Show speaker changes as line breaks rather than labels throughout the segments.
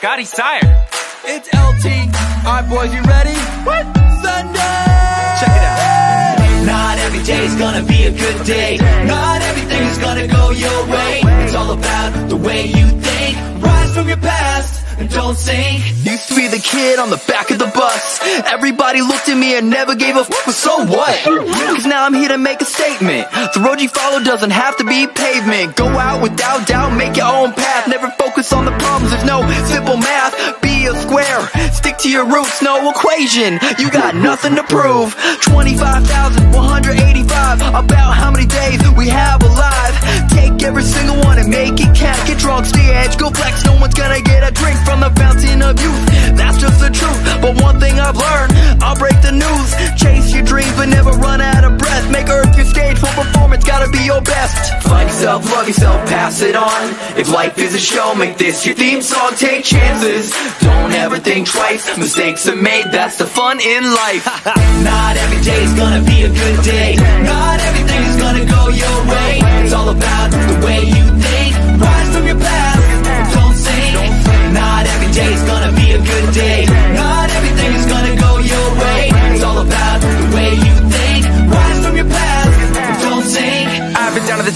Scotty Sire.
It's LT. Alright, boys, you ready? What? Sunday!
Check it out.
Not every day's gonna be a good day. Not everything is gonna go your way. It's all about the way you think. Rise from your past don't sink.
Used to be the kid on the back of the bus. Everybody looked at me and never gave a fuck, but so what? Cause now I'm here to make a statement. The road you follow doesn't have to be pavement. Go out without doubt, make your own path. Never focus on the problems, there's no simple math. Be a square, stick to your roots, no equation. You got nothing to prove. 25,185, about how many from the fountain of youth. That's just the truth. But one thing I've learned, I'll break the news. Chase your dreams, but never run out of breath. Make Earth your stage for performance, gotta be your best.
Find yourself, love yourself, pass it on. If life is a show, make this your theme song. Take chances, don't ever think twice. Mistakes are made, that's the fun in life. Not every day is gonna be a good day. Not everything is gonna go your way. It's all about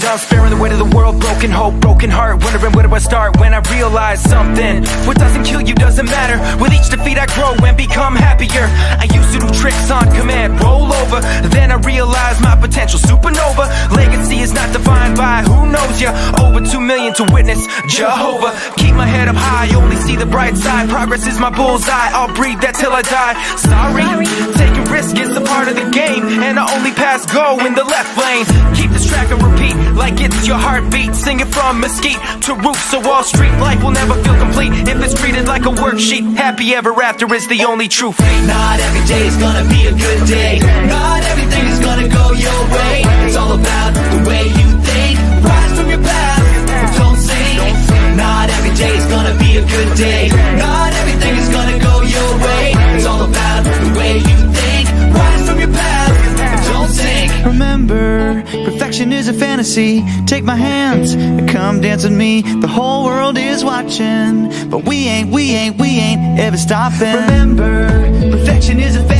I've been the dumps, bearing the weight of the world, broken hope, broken heart, wondering where do I start when I realize something. What doesn't kill you doesn't matter. With each defeat, I grow and become happier. I used to do tricks on command, roll over. Then I realized my potential, supernova. Legacy is not defined by who knows ya. Over two million to witness Jehovah. Keep my head up high, only see the bright side. Progress is my bullseye. I'll breathe that till I die. Sorry, taking risk is a part of the game, and I only pass go in the left lane. Keep this track and repeat like it's your heartbeat. Sing it from Mesquite to Roof, so Wall Street life will never feel complete if it's treated like a worksheet. Happy ever after is the only true fate.
Not is gonna be a good day. Not everything is gonna go your way. It's all about the way you think. Rise from your past, don't sink. Not every day's gonna be a good day. Not
perfection is a fantasy. Take my hands and come dance with me. The whole world is watching, but we ain't, we ain't, we ain't ever stopping. Remember, perfection is a fantasy.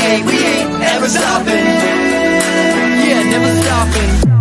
Ain't, we ain't ever stopping.
Yeah, never stopping.